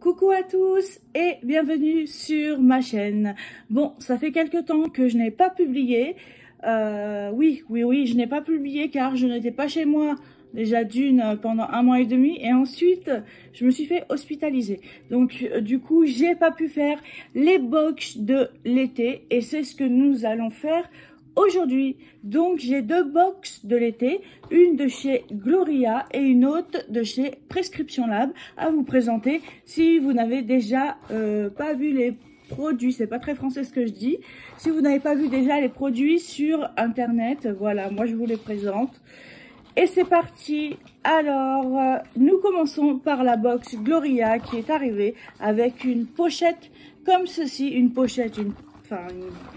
Coucou à tous et bienvenue sur ma chaîne. Bon, ça fait quelques temps que je n'ai pas publié. Euh, oui, oui, oui, je n'ai pas publié car je n'étais pas chez moi déjà d'une pendant un mois et demi et ensuite je me suis fait hospitaliser. Donc euh, du coup, j'ai pas pu faire les box de l'été et c'est ce que nous allons faire aujourd'hui. Donc j'ai deux box de l'été, une de chez Gloria et une autre de chez Prescription Lab à vous présenter si vous n'avez déjà euh, pas vu les produits, c'est pas très français ce que je dis, si vous n'avez pas vu déjà les produits sur internet, voilà, moi je vous les présente. Et c'est parti Alors, nous commençons par la box Gloria qui est arrivée avec une pochette comme ceci, une pochette, une enfin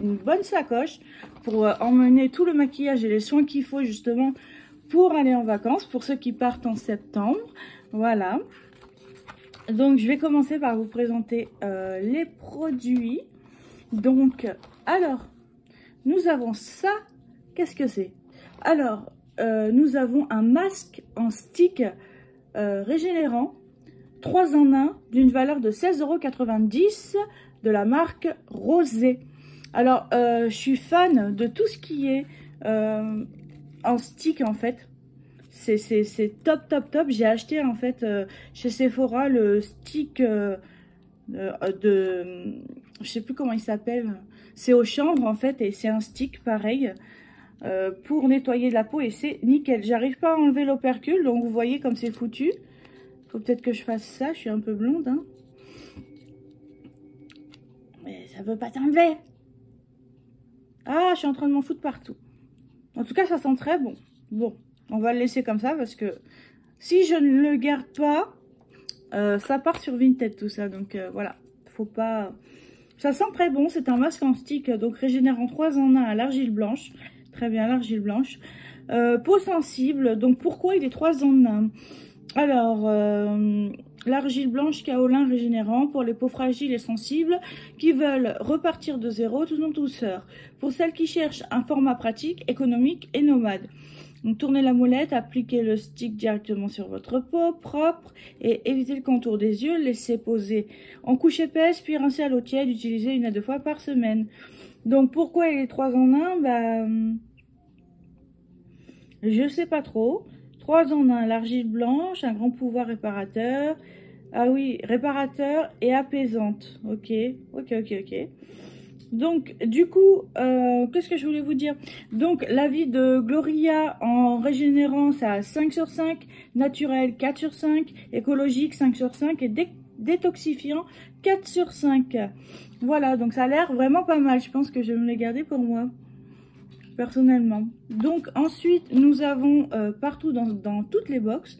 une, bonne sacoche pour euh, emmener tout le maquillage et les soins qu'il faut justement pour aller en vacances, pour ceux qui partent en septembre. Voilà. Donc, je vais commencer par vous présenter euh, les produits. Donc, alors, nous avons ça. Qu'est-ce que c'est? Alors, euh, nous avons un masque en stick régénérant, 3 en 1, d'une valeur de 16,90€ de la marque Rosé. Alors, euh, je suis fan de tout ce qui est euh, en stick, en fait. C'est top, top, top. J'ai acheté, en fait, euh, chez Sephora, le stick de... Je sais plus comment il s'appelle. C'est au chanvre, en fait, et c'est un stick, pareil, pour nettoyer la peau, et c'est nickel. J'arrive pas à enlever l'opercule, donc vous voyez comme c'est foutu. Faut peut-être que je fasse ça, je suis un peu blonde, hein ça veut pas t'enlever. Ah, je suis en train de m'en foutre partout. En tout cas, ça sent très bon. Bon, on va le laisser comme ça parce que si je ne le garde pas, euh, ça part sur Vinted tout ça. Donc euh, voilà, faut pas... Ça sent très bon, c'est un masque en stick, donc régénérant 3 en 1 à l'argile blanche. Très bien, l'argile blanche. Euh, peau sensible, donc pourquoi il est 3 en 1 Alors, L'argile blanche kaolin régénérant pour les peaux fragiles et sensibles qui veulent repartir de zéro tout en douceur. Pour celles qui cherchent un format pratique, économique et nomade. Tournez la molette, appliquez le stick directement sur votre peau propre et évitez le contour des yeux. Laissez poser en couche épaisse, puis rincez à l'eau tiède. Utilisez une à deux fois par semaine. Donc pourquoi il est trois en un? Bah, Je sais pas trop. 3 en 1, l'argile blanche, un grand pouvoir réparateur. Ah oui, réparateur et apaisante. Ok, ok, ok, ok. Donc, du coup, euh, qu'est-ce que je voulais vous dire? Donc, l'avis de Gloria en régénérant, ça a 5 sur 5, naturel 4 sur 5, écologique 5 sur 5 et détoxifiant 4 sur 5. Voilà, donc ça a l'air vraiment pas mal. Je pense que je vais me les garder pour moi personnellement. Donc ensuite, nous avons euh, partout dans, toutes les boxes,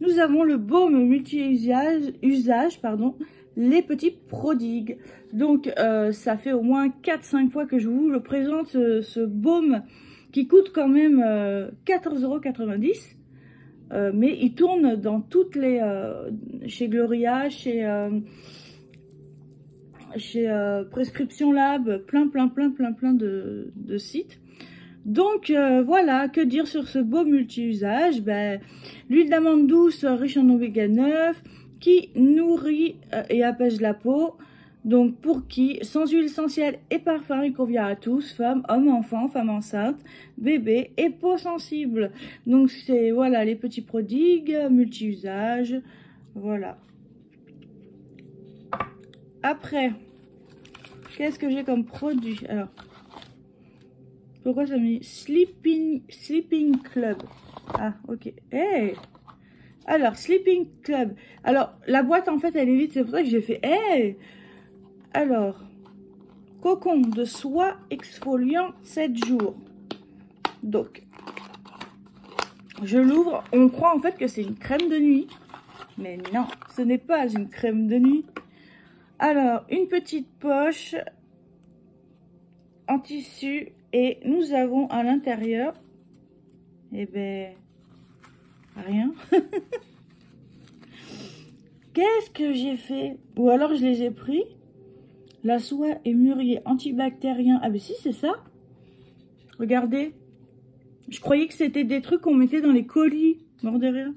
nous avons le baume multi-usage, usage, pardon, les petits prodigues. Donc euh, ça fait au moins 4-5 fois que je vous le présente, ce, baume qui coûte quand même 14,90€. Euh, mais il tourne dans toutes les... chez Gloria, chez chez Prescription Lab, plein, plein, plein, plein, plein de sites. Donc euh, voilà, que dire sur ce beau multi-usage? Ben, L'huile d'amande douce riche en oméga 9 qui nourrit euh, et apaise la peau. Donc pour qui Sans huile essentielle et parfum, il convient à tous, femmes, hommes, enfants, femmes enceintes, bébés et peau sensible. Donc c'est voilà les petits prodigues, multi-usage, voilà. Après, qu'est-ce que j'ai comme produit? Alors, pourquoi ça met Sleeping, Sleeping Club? Ah, ok. Hey Alors, Sleeping Club. Alors, la boîte, en fait, elle est vide. C'est pour ça que j'ai fait... Hey Alors, cocon de soie exfoliant 7 jours. Donc, je l'ouvre. On croit, en fait, que c'est une crème de nuit. Mais non, ce n'est pas une crème de nuit. Alors, une petite poche en tissu et nous avons à l'intérieur, eh ben, rien. Qu'est-ce que j'ai fait? Ou alors je les ai pris. La soie et mûrier antibactérien. Ah ben si, c'est ça. Regardez. Je croyais que c'était des trucs qu'on mettait dans les colis. Mort de rire.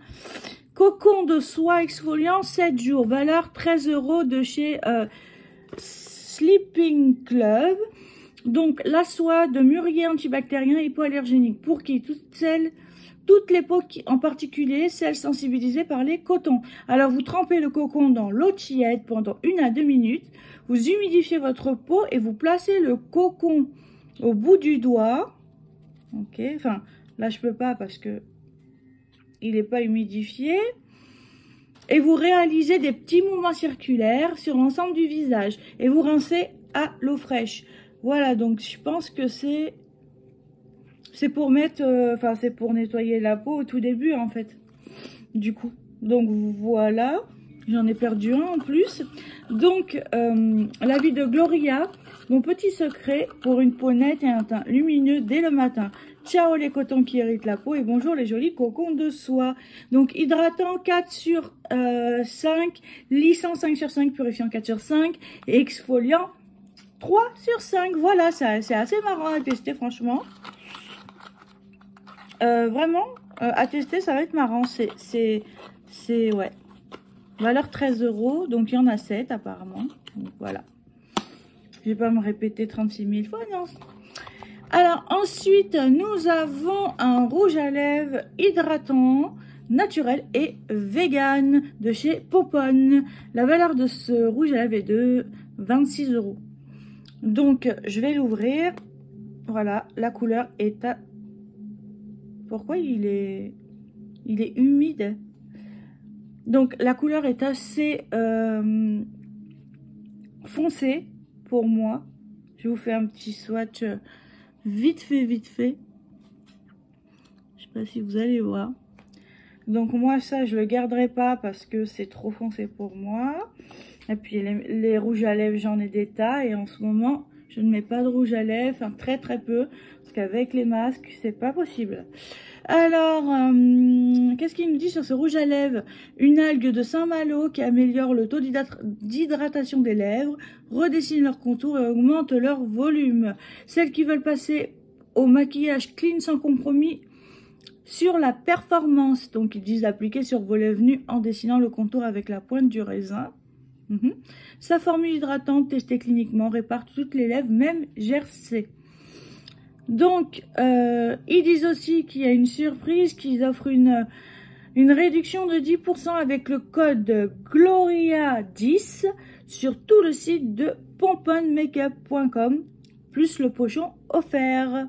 Cocon de soie exfoliant 7 jours, valeur 13 euros de chez euh, Sleeping Club. Donc la soie de mûrier antibactérien hypoallergénique pour qui? Toutes celles toutes les peaux, en particulier celles sensibilisées par les cotons. Alors vous trempez le cocon dans l'eau tiède pendant une à deux minutes, vous humidifiez votre peau et vous placez le cocon au bout du doigt. Ok, enfin là je peux pas parce que il n'est pas humidifié. Et vous réalisez des petits mouvements circulaires sur l'ensemble du visage et vous rincez à l'eau fraîche. Voilà, donc je pense que c'est pour mettre, euh, enfin pour nettoyer la peau au tout début en fait, du coup. Donc voilà, j'en ai perdu un en plus. Donc euh, la vie de Gloria, mon petit secret pour une peau nette et un teint lumineux dès le matin. Ciao les cotons qui irritent la peau et bonjour les jolis cocons de soie. Donc hydratant 4 sur 5, euh, lissant 5 sur 5, purifiant 4 sur 5 et exfoliant 3 sur 5. Voilà, c'est assez marrant à tester franchement. Euh, vraiment, euh, à tester, ça va être marrant. C'est, ouais. Valeur 13 euros. Donc, il y en a 7 apparemment. Voilà. Je vais pas me répéter 36 000 fois, non. Alors, ensuite, nous avons un rouge à lèvres hydratant naturel et vegan de chez Popone. La valeur de ce rouge à lèvres est de 26 euros. Donc, je vais l'ouvrir. Voilà, la couleur est à pourquoi il est, il est humide? Donc la couleur est assez euh, foncée pour moi. Je vous fais un petit swatch vite fait, vite fait. Je sais pas si vous allez voir. Donc moi ça je le garderai pas parce que c'est trop foncé pour moi. Et puis les, rouges à lèvres j'en ai des tas et en ce moment je ne mets pas de rouge à lèvres, enfin très très peu, parce qu'avec les masques, c'est pas possible. Alors, euh, qu'est-ce qu'il nous dit sur ce rouge à lèvres? Une algue de Saint-Malo qui améliore le taux d'hydratation des lèvres, redessine leurs contours et augmente leur volume. Celles qui veulent passer au maquillage clean sans compromis sur la performance. Donc, ils disent appliquer sur vos lèvres nues en dessinant le contour avec la pointe du raisin. Mhm. Sa formule hydratante testée cliniquement répare toutes les lèvres, même gercées. Donc, euh, ils disent aussi qu'il y a une surprise, qu'ils offrent une, une réduction de 10% avec le code GLORIA10 sur tout le site de pomponmakeup.com, plus le pochon offert.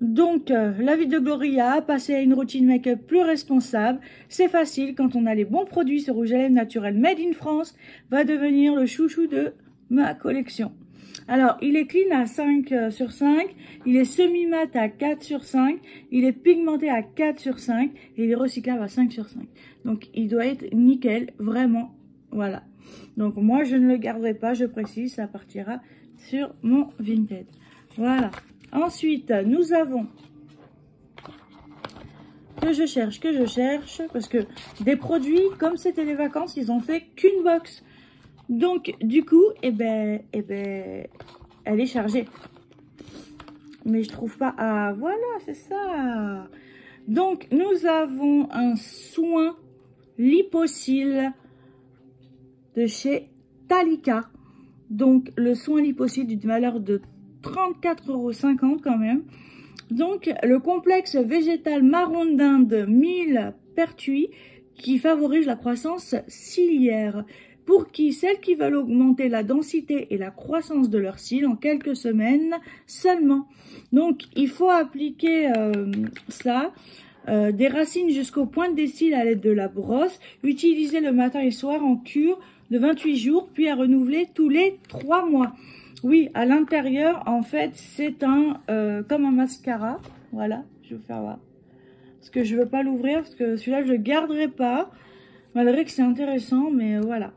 Donc, euh, la vie de Gloria, passer à une routine make-up plus responsable, c'est facile quand on a les bons produits. Ce rouge à lèvres naturel Made in France va devenir le chouchou de ma collection. Alors, il est clean à 5 euh, sur 5, il est semi-mat à 4 sur 5, il est pigmenté à 4 sur 5 et il est recyclable à 5 sur 5. Donc, il doit être nickel, vraiment, voilà. Donc, moi, je ne le garderai pas, je précise, ça partira sur mon Vinted. Voilà. Ensuite, nous avons que je cherche, que je cherche, parce que des produits, comme c'était les vacances, ils ont fait qu'une box. Donc, du coup, eh ben, eh ben, elle est chargée. Mais je trouve pas... Ah, voilà, c'est ça. Donc, nous avons un soin lipocyl de chez Talika. Donc, le soin lipocyl d'une valeur de 34,50 euros quand même. Donc, le complexe végétal marron d'Inde 1000 pertuis qui favorise la croissance ciliaire. Pour qui Celles qui veulent augmenter la densité et la croissance de leurs cils en quelques semaines seulement. Donc, il faut appliquer euh, ça. Euh, des racines jusqu'au point des cils à l'aide de la brosse. Utiliser le matin et soir en cure de 28 jours, puis à renouveler tous les 3 mois. Oui, à l'intérieur, en fait, c'est un euh, comme un mascara. Voilà, je vais vous faire voir. Parce que je veux pas l'ouvrir, parce que celui-là, je le garderai pas. Malgré que c'est intéressant, mais voilà.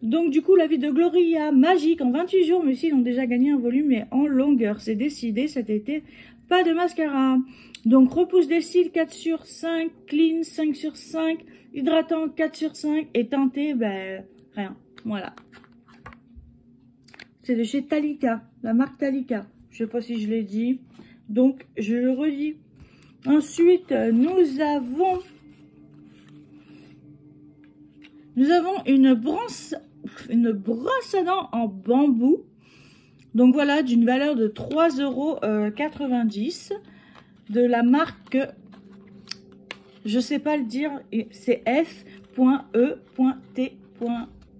Donc, du coup, la vie de Gloria, magique, en 28 jours, mais ils ont déjà gagné un volume et en longueur. C'est décidé cet été, pas de mascara. Donc, repousse des cils 4 sur 5, clean 5 sur 5, hydratant 4 sur 5 et teinté, ben, rien. Voilà. C'est de chez Talika, la marque Talika. Je sais pas si je l'ai dit. Donc, je le redis. Ensuite, nous avons Nous avons une brosse, une brosse à dents en bambou. Donc voilà, d'une valeur de 3,90 euros de la marque, je sais pas le dire, c'est F.E.T.E.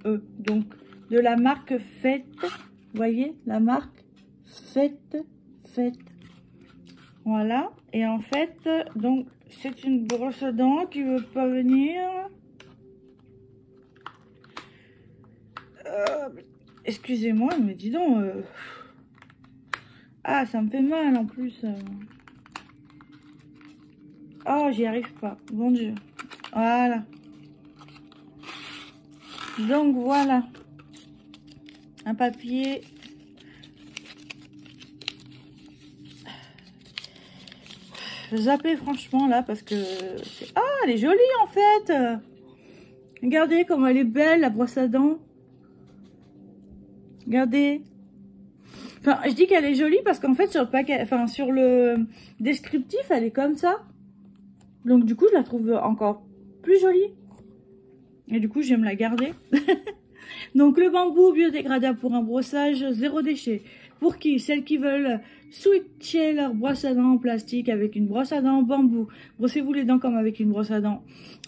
E. Donc de la marque Fête, voyez la marque Fête, Fête. Voilà, et en fait, donc c'est une brosse à dents qui veut pas venir. Euh, excusez-moi, mais dis donc. Euh. Ah, ça me fait mal en plus. Oh, j'y arrive pas. Bon Dieu. Voilà. Donc voilà. Un papier. Zapper franchement là parce que... Ah, elle est jolie en fait. Regardez comme elle est belle la brosse à dents. Regardez. Enfin, je dis qu'elle est jolie parce qu'en fait, sur le sur le descriptif, elle est comme ça. Donc, du coup, je la trouve encore plus jolie. Et du coup, j'aime la garder. Donc, le bambou biodégradable pour un brossage, zéro déchet. Pour qui? Celles qui veulent switcher leur brosse à dents en plastique avec une brosse à dents en bambou. Brossez-vous les dents comme avec une brosse à dents.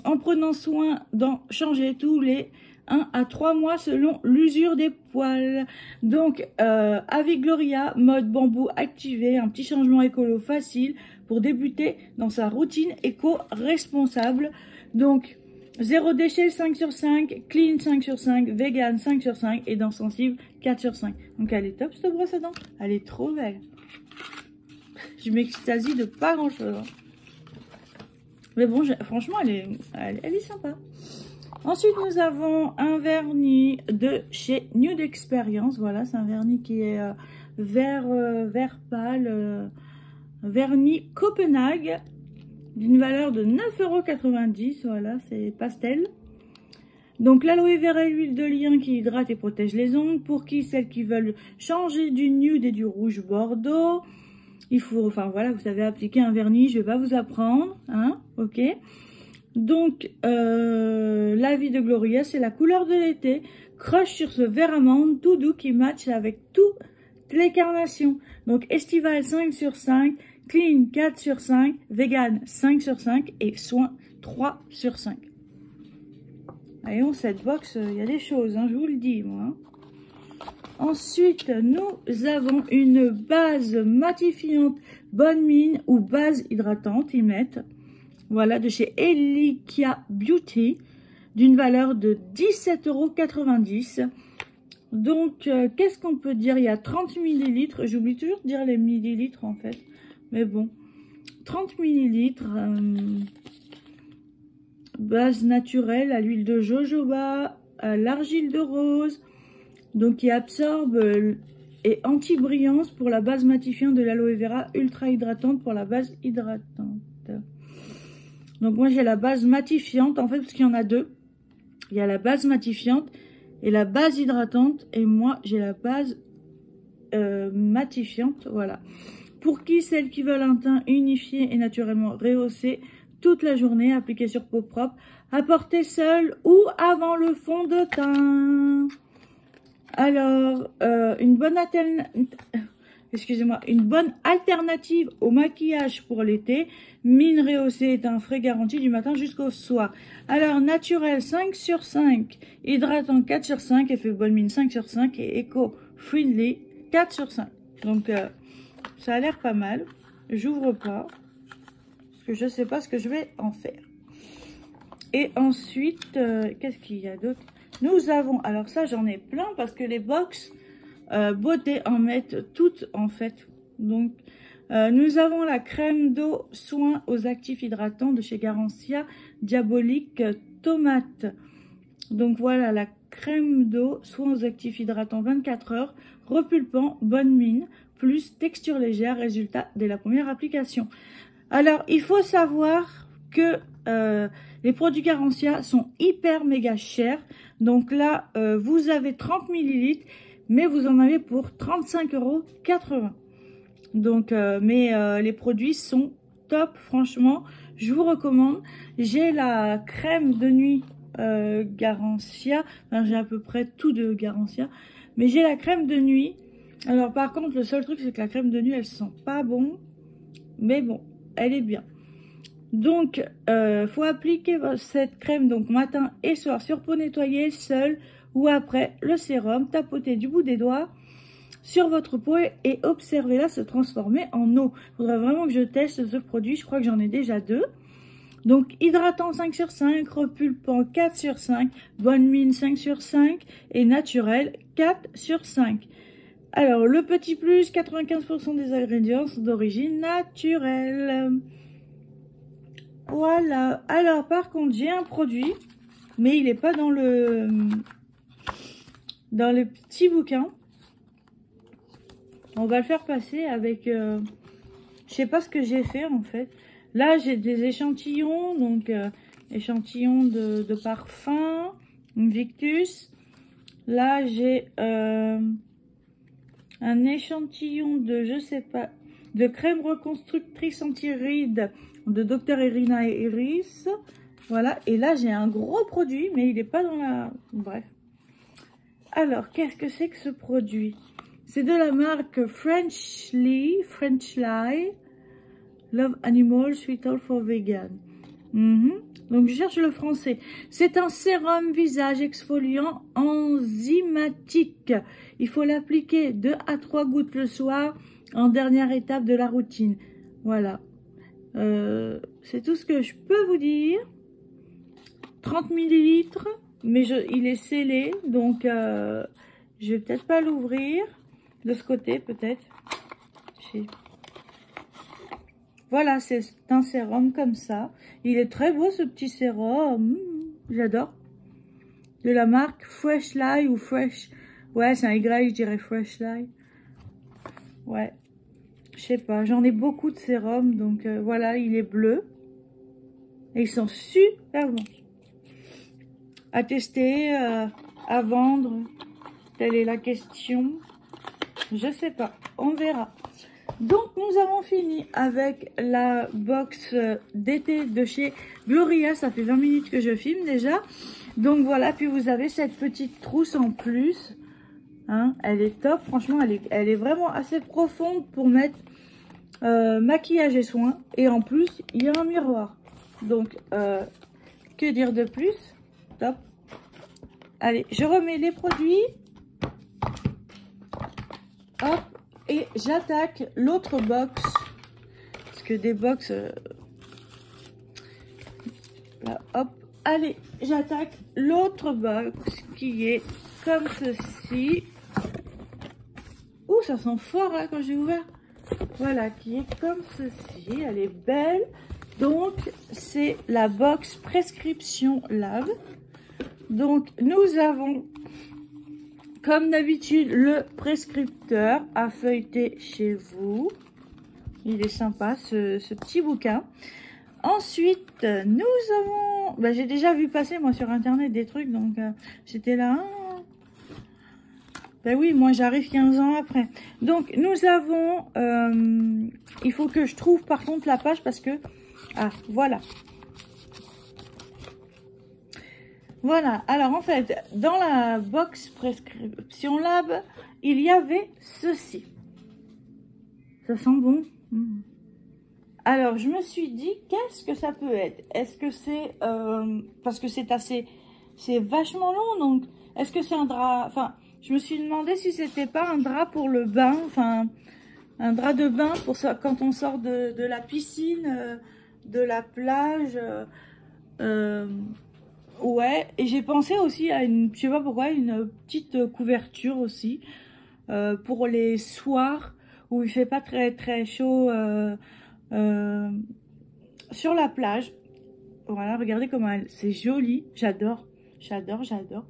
En prenant soin d'en changer tous les 1 à 3 mois selon l'usure des poils. Donc, euh, avec Gloria, mode bambou activé, un petit changement écolo facile pour débuter dans sa routine éco-responsable. Donc, zéro déchet 5 sur 5, clean 5 sur 5, vegan 5 sur 5 et dents sensibles 4 sur 5. Donc, elle est top cette brosse à dents. Elle est trop belle. Je m'extasie de pas grand chose. Hein. Mais bon, franchement, elle est, sympa. Ensuite, nous avons un vernis de chez Nude Experience. Voilà, c'est un vernis qui est euh, vert, euh, vert pâle, euh, vernis Copenhague, d'une valeur de 9,90€. Voilà, c'est pastel. Donc l'aloe vera et l'huile de lien qui hydrate et protège les ongles. Pour qui Celles qui veulent changer du nude et du rouge bordeaux. Il faut, enfin voilà, vous savez appliquer un vernis, je vais pas vous apprendre, hein, ok donc, euh, la vie de Gloria, c'est la couleur de l'été. Crush sur ce vert amande tout doux qui match avec toutes les carnations. Donc, estival 5 sur 5, clean 4 sur 5, vegan 5 sur 5 et soin 3 sur 5. Voyons, cette box, il y a des choses, hein, je vous le dis, moi. Hein. Ensuite, nous avons une base matifiante bonne mine ou base hydratante, ils mettent. Voilà, de chez Elikia Beauty, d'une valeur de 17,90 euros. Donc, euh, qu'est-ce qu'on peut dire? Il y a 30 millilitres. J'oublie toujours de dire les millilitres, en fait. Mais bon, 30 millilitres. Euh, base naturelle à l'huile de jojoba, à l'argile de rose. Donc, qui absorbe euh, et anti-brillance pour la base matifiante de l'aloe vera, ultra hydratante pour la base hydratante. Donc moi j'ai la base matifiante en fait parce qu'il y en a deux. Il y a la base matifiante et la base hydratante et moi j'ai la base euh, matifiante. Voilà. Pour qui celles qui veulent un teint unifié et naturellement rehaussé toute la journée, appliqué sur peau propre, porter seul ou avant le fond de teint. Alors, euh, une bonne excusez-moi, une bonne alternative au maquillage pour l'été. Mine rehaussée est un frais garanti du matin jusqu'au soir. Alors, naturel 5 sur 5, hydratant 4 sur 5, effet bonne mine 5 sur 5 et éco-friendly 4 sur 5. Donc, euh, ça a l'air pas mal. J'ouvre pas, parce que je sais pas ce que je vais en faire. Et ensuite, euh, qu'est-ce qu'il y a d'autre? Nous avons, alors ça j'en ai plein parce que les box euh, beauté en mettent toutes en fait. Donc, euh, nous avons la crème d'eau soin aux actifs hydratants de chez Garancia Diabolique Tomate. Donc voilà la crème d'eau soin aux actifs hydratants 24 heures, repulpant, bonne mine, plus texture légère, résultat dès la première application. Alors, il faut savoir que euh, les produits Garancia sont hyper méga chers. Donc là, vous avez 30 millilitres mais vous en avez pour 35,80 euros. Donc, euh, mais euh, les produits sont top, franchement, je vous recommande. J'ai la crème de nuit euh, Garancia. Enfin, j'ai à peu près tout de Garancia. Mais j'ai la crème de nuit. Alors par contre, le seul truc, c'est que la crème de nuit, elle sent pas bon. Mais bon, elle est bien. Donc, euh, faut appliquer cette crème donc matin et soir sur peau nettoyée, seule ou après le sérum, tapoter du bout des doigts sur votre peau et observez-la se transformer en eau. Il faudrait vraiment que je teste ce produit, je crois que j'en ai déjà deux. Donc, hydratant 5 sur 5, repulpant 4 sur 5, bonne mine 5 sur 5 et naturel 4 sur 5. Alors, le petit plus, 95% des ingrédients sont d'origine naturelle. Voilà. Alors, par contre, j'ai un produit, mais il n'est pas dans le dans le petit bouquin. On va le faire passer avec... Euh, je sais pas ce que j'ai fait, en fait. Là, j'ai des échantillons, donc euh, échantillons de, de, parfum, Victus. Là, j'ai euh, un échantillon de, je sais pas, de crème reconstructrice anti-rides de Dr. Irina Iris. Voilà, et là, j'ai un gros produit, mais il n'est pas dans la... Bref. Alors, qu'est-ce que c'est que ce produit? C'est de la marque Frenchly, Frenchly. Love Animal Sweet All for Vegan. Mhm. Donc, je cherche le français. C'est un sérum visage exfoliant enzymatique. Il faut l'appliquer 2 à 3 gouttes le soir en dernière étape de la routine. Voilà. Euh, c'est tout ce que je peux vous dire. 30 millilitres, mais il est scellé, donc euh, je vais peut-être pas l'ouvrir. De ce côté, peut-être. Voilà, c'est un sérum comme ça. Il est très beau ce petit sérum. J'adore. De la marque Fresh Light ou Fresh. Ouais, c'est un Y, je dirais Fresh Light. Ouais. Je sais pas, j'en ai beaucoup de sérums. Donc euh, voilà, il est bleu. Et ils sont super bons. À tester, euh, à vendre. Telle est la question. Je sais pas. On verra. Donc, nous avons fini avec la box d'été de chez Gloria. Ça fait 20 minutes que je filme déjà. Donc, voilà. Puis, vous avez cette petite trousse en plus. Hein, elle est top. Franchement, elle est, vraiment assez profonde pour mettre euh, maquillage et soins. Et en plus, il y a un miroir. Donc, euh, que dire de plus? Top. Allez, je remets les produits. Hop. Et j'attaque l'autre box. Parce que des box... Euh, là, hop. Allez, j'attaque l'autre box qui est comme ceci. Ouh, ça sent fort là quand j'ai ouvert. Voilà, qui est comme ceci. Elle est belle. Donc, c'est la box prescription lab. Donc, nous avons comme d'habitude, le prescripteur à feuilleter chez vous. Il est sympa, ce, petit bouquin. Ensuite, nous avons... Bah, J'ai déjà vu passer, moi, sur Internet, des trucs, donc euh, j'étais là... Ben oui, moi, j'arrive 15 ans après. Donc, nous avons... Euh, il faut que je trouve, par contre, la page, parce que... Ah, voilà. Voilà, alors en fait, dans la box prescription lab, il y avait ceci. Ça sent bon hmm. Alors, je me suis dit, qu'est-ce que ça peut être? Est-ce que c'est... Euh, parce que c'est assez... C'est vachement long, donc... Est-ce que c'est un drap... Enfin, je me suis demandé si c'était pas un drap pour le bain, enfin... Un drap de bain pour ça, quand on sort de, la piscine, euh, de la plage... Euh, Ouais, et j'ai pensé aussi à une, je sais pas pourquoi, une petite couverture aussi euh, pour les soirs où il fait pas très très chaud euh, euh, sur la plage. Voilà, regardez comment elle, c'est joli, j'adore, j'adore, j'adore.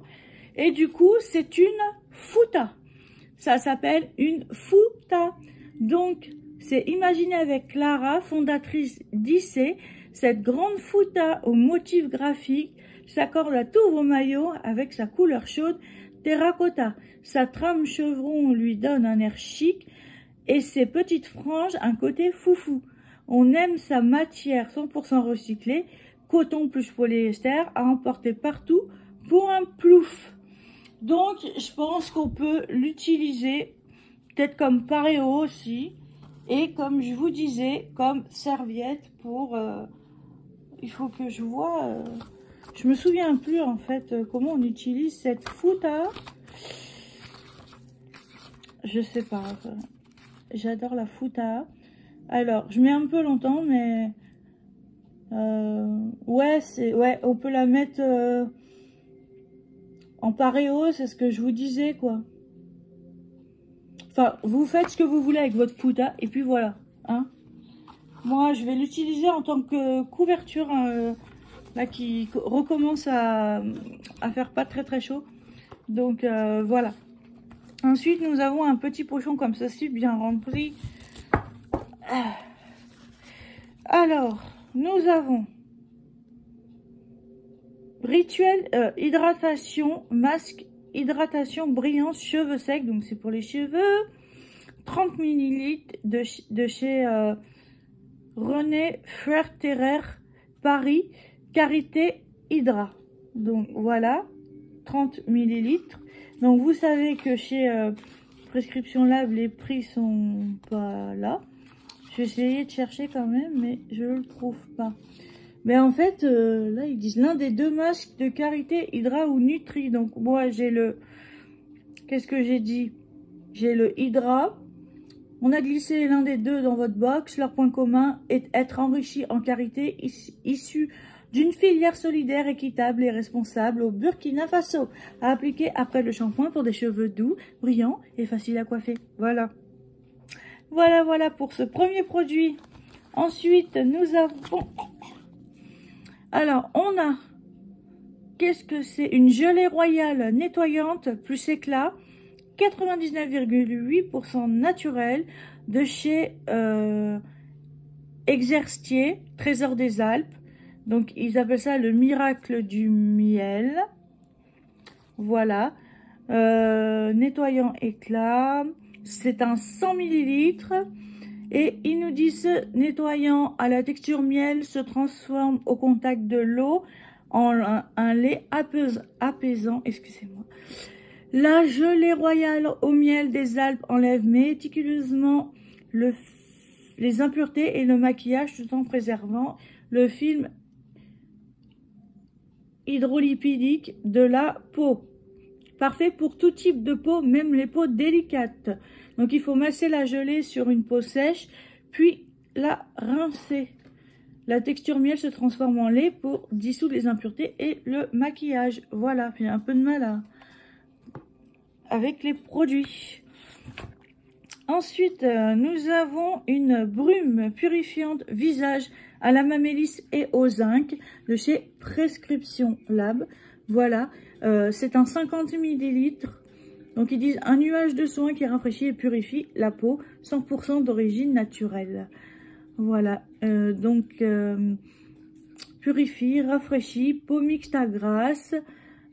Et du coup, c'est une futa. Ça s'appelle une futa. Donc, c'est imaginé avec Clara, fondatrice d'IC, cette grande futa au motif graphique s'accorde à tous vos maillots avec sa couleur chaude terracotta. Sa trame chevron lui donne un air chic et ses petites franges un côté foufou. On aime sa matière 100% recyclée, coton plus polyester à emporter partout pour un plouf. Donc, je pense qu'on peut l'utiliser peut-être comme paréo aussi. Et comme je vous disais, comme serviette pour... Euh, il faut que je vois... Euh, je me souviens plus en fait euh, comment on utilise cette fouta. Je sais pas. J'adore la fouta. Alors, je mets un peu longtemps, mais... ouais, c'est ouais, on peut la mettre en paréo, c'est ce que je vous disais, quoi. Enfin, vous faites ce que vous voulez avec votre fouta, et puis voilà. Hein. Moi, je vais l'utiliser en tant que couverture, euh, là, qui recommence à, faire pas très très chaud. Donc, euh, voilà. Ensuite, nous avons un petit pochon comme ceci, bien rempli. Alors, nous avons Rituel euh, hydratation, masque, hydratation brillante, cheveux secs. Donc c'est pour les cheveux. 30 ml de, de chez euh, René Ferterer Paris. Carité Hydra. Donc voilà. 30 ml. Donc vous savez que chez euh, Prescription Lab, les prix sont pas là. Je vais essayer de chercher quand même, mais je ne le trouve pas. Mais en fait, euh, là, ils disent l'un des deux masques de carité Hydra ou Nutri. Donc, moi, j'ai le... Qu'est-ce que j'ai dit? J'ai le Hydra. On a glissé l'un des deux dans votre box. Leur point commun est être enrichi en carité issue d'une filière solidaire, équitable et responsable au Burkina Faso, à appliquer après le shampoing pour des cheveux doux, brillants et faciles à coiffer. Voilà. Voilà, voilà pour ce premier produit. Ensuite, nous avons alors, on a, qu'est-ce que c'est Une gelée royale nettoyante plus éclat, 99,8% naturel de chez euh, Trésor des Alpes. Donc, ils appellent ça le miracle du miel. Voilà. Euh, nettoyant éclat. C'est un 100 millilitres. Et ils nous disent nettoyant à la texture miel se transforme au contact de l'eau en un, lait apaisant. Excusez-moi. La gelée royale au miel des Alpes enlève méticuleusement les impuretés et le maquillage tout en préservant le film hydrolipidique de la peau. Parfait pour tout type de peau, même les peaux délicates. Donc il faut masser la gelée sur une peau sèche, puis la rincer. La texture miel se transforme en lait pour dissoudre les impuretés et le maquillage. Voilà, j'ai un peu de mal avec les produits. Ensuite, euh, nous avons une brume purifiante visage à la mamélis et au zinc de chez Prescription Lab. Voilà, euh, c'est un 50 ml donc ils disent un nuage de soins qui rafraîchit et purifie la peau, 100% d'origine naturelle. Voilà, euh, donc euh, purifie, rafraîchit, peau mixte à grasse.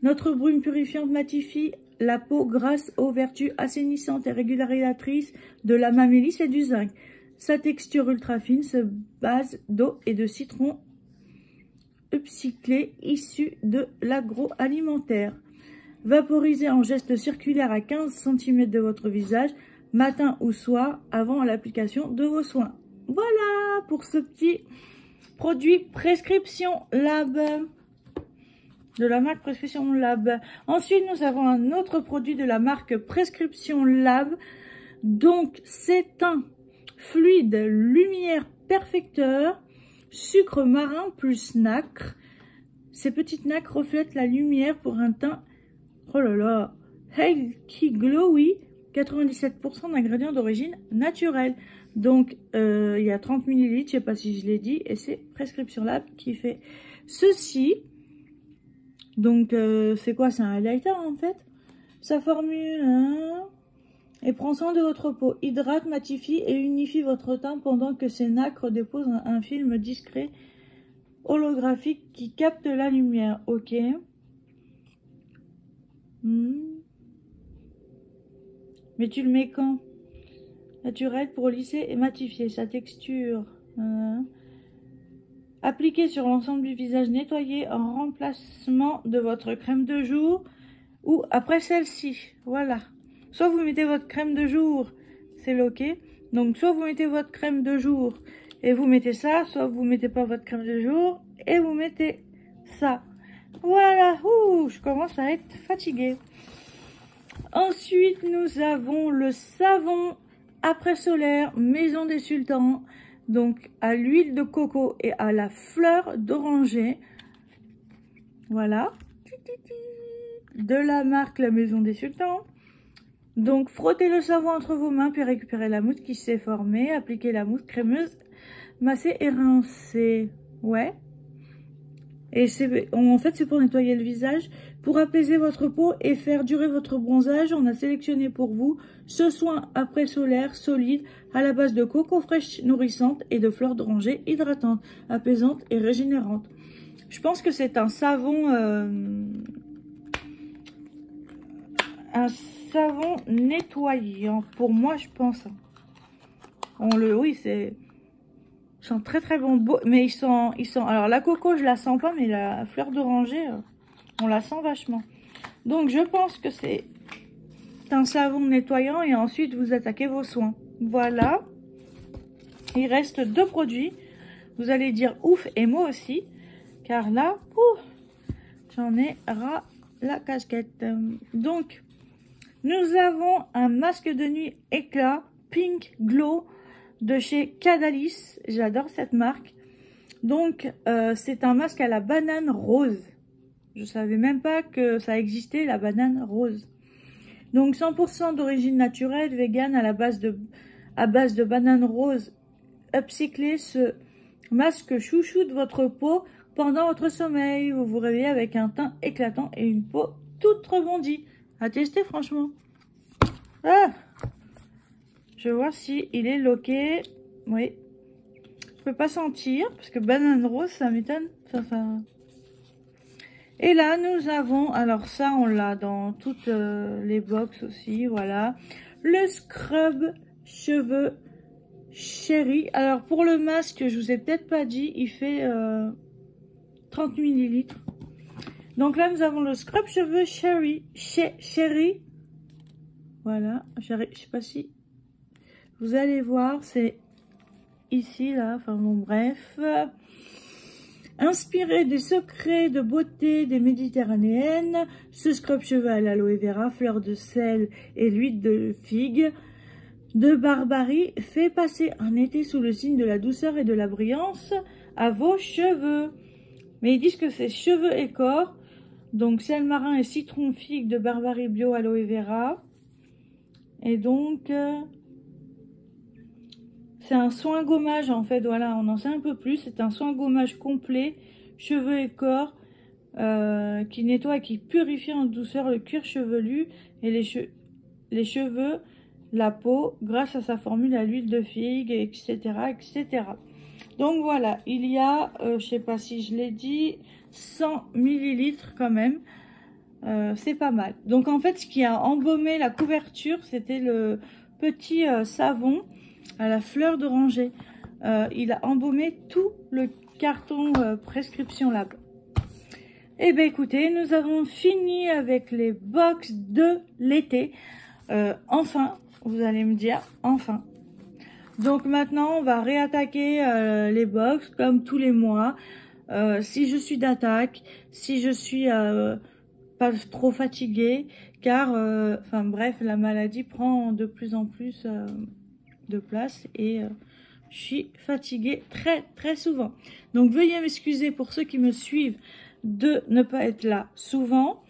Notre brume purifiante matifie la peau grâce aux vertus assainissantes et régularisatrices de la mamélisse et du zinc. Sa texture ultra fine se base d'eau et de citron upcyclé issu de l'agroalimentaire. Vaporisez en geste circulaire à 15 cm de votre visage, matin ou soir, avant l'application de vos soins. Voilà pour ce petit produit Prescription Lab de la marque Prescription Lab. Ensuite, nous avons un autre produit de la marque Prescription Lab. Donc, c'est un fluide lumière perfecteur, sucre marin plus nacre. Ces petites nacres reflètent la lumière pour un teint Oh là là Healthy Glowy, 97% d'ingrédients d'origine naturelle. Donc, euh, il y a 30 ml, je sais pas si je l'ai dit, et c'est Prescription Lab qui fait ceci. Donc, euh, c'est quoi? C'est un highlighter en fait? Sa formule, hein, et prend soin de votre peau. Hydrate, matifie et unifie votre teint pendant que ces nacres déposent un film discret holographique qui capte la lumière. Ok. Hmm. Mais tu le mets quand? Naturel pour lisser et matifier sa texture. Hein. Appliquez sur l'ensemble du visage nettoyé en remplacement de votre crème de jour ou après celle-ci. Voilà. Soit vous mettez votre crème de jour, c'est ok. Donc soit vous mettez votre crème de jour et vous mettez ça, soit vous mettez pas votre crème de jour et vous mettez ça. Voilà, ouh, je commence à être fatiguée. Ensuite, nous avons le savon après solaire Maison des Sultans donc à l'huile de coco et à la fleur d'oranger. Voilà. De la marque La Maison des Sultans. Donc, frottez le savon entre vos mains, puis récupérez la mousse qui s'est formée. Appliquez la mousse crémeuse, massez et rincez. Ouais. Et en fait, c'est pour nettoyer le visage. Pour apaiser votre peau et faire durer votre bronzage, on a sélectionné pour vous ce soin après solaire solide à la base de coco fraîche nourrissante et de fleurs d'oranger hydratantes, apaisantes et régénérantes. Je pense que c'est un savon... Euh, savon nettoyant. Pour moi, je pense. On le... Oui, c'est... Ils sont très très bons. Mais ils sont, ils sont... Alors la coco, je la sens pas, mais la fleur d'oranger, euh, on la sent vachement. Donc je pense que c'est un savon nettoyant et ensuite vous attaquez vos soins. Voilà. Il reste deux produits. Vous allez dire ouf et moi aussi. Car là, j'en ai ras la casquette. Donc, nous avons un masque de nuit éclat Pink Glow de chez Cadalis. J'adore cette marque. Donc, euh, c'est un masque à la banane rose. Je savais même pas que ça existait, la banane rose. Donc, 100% d'origine naturelle, vegan à base de, à base de banane rose upcyclée. Ce masque chouchou de votre peau pendant votre sommeil. Vous vous réveillez avec un teint éclatant et une peau toute rebondie. À tester, franchement. Ah je vais voir si il est loqué. Oui. Je peux pas sentir, parce que banane rose, ça m'étonne. Et là, nous avons, alors ça, on l'a dans toutes euh, les box aussi, voilà. Le scrub cheveux chéri. Alors, pour le masque, je vous ai peut-être pas dit, il fait 30 euh, millilitres. Donc là, nous avons le scrub cheveux. Chéri. Voilà, je sais pas si vous allez voir, c'est ici, là, enfin bon, bref. Inspiré des secrets de beauté des Méditerranéennes, ce scrub cheveux à l'aloe vera, fleur de sel et l'huile de figue de Barbarie fait passer un été sous le signe de la douceur et de la brillance à vos cheveux. Mais ils disent que c'est cheveux et corps. Donc sel marin et citron figue de Barbarie bio aloe vera. Et donc, euh, c'est un soin gommage en fait, voilà, on en sait un peu plus. C'est un soin gommage complet, cheveux et corps, euh, qui nettoie et qui purifie en douceur le cuir chevelu et les, les cheveux, la peau, grâce à sa formule à l'huile de figue, etc., etc. Donc voilà, il y a, euh, je sais pas si je l'ai dit, 100 millilitres quand même. Euh, c'est pas mal. Donc en fait, ce qui a embaumé la couverture, c'était le petit savon à la fleur d'oranger. Euh, il a embaumé tout le carton euh, prescription lab. Eh bien écoutez, nous avons fini avec les box de l'été. Euh, enfin, vous allez me dire, enfin. Donc maintenant, on va réattaquer les box comme tous les mois. si je suis d'attaque, si je suis pas trop fatiguée, car, enfin bref, la maladie prend de plus en plus de place et euh, je suis fatiguée très très souvent. Donc veuillez m'excuser pour ceux qui me suivent de ne pas être là souvent.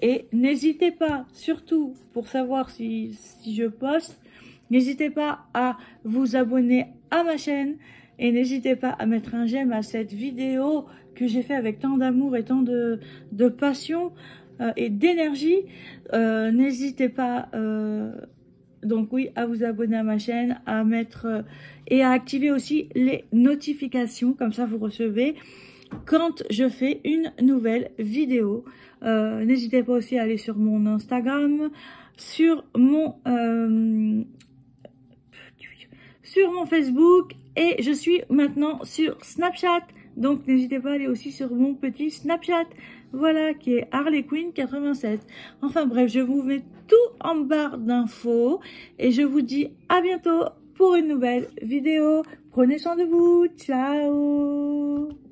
Et n'hésitez pas, surtout pour savoir si je poste, n'hésitez pas à vous abonner à ma chaîne et n'hésitez pas à mettre un j'aime à cette vidéo que j'ai fait avec tant d'amour et tant de, de passion euh, et d'énergie. Euh, n'hésitez pas donc oui, à vous abonner à ma chaîne, à mettre euh, et à activer aussi les notifications. Comme ça, vous recevez quand je fais une nouvelle vidéo. Euh, n'hésitez pas aussi à aller sur mon Instagram, sur mon euh, sur mon Facebook et je suis maintenant sur Snapchat. Donc n'hésitez pas à aller aussi sur mon petit Snapchat, voilà, qui est Harley Quinn 87. Enfin bref, je vous mets tout en barre d'infos et je vous dis à bientôt pour une nouvelle vidéo. Prenez soin de vous, ciao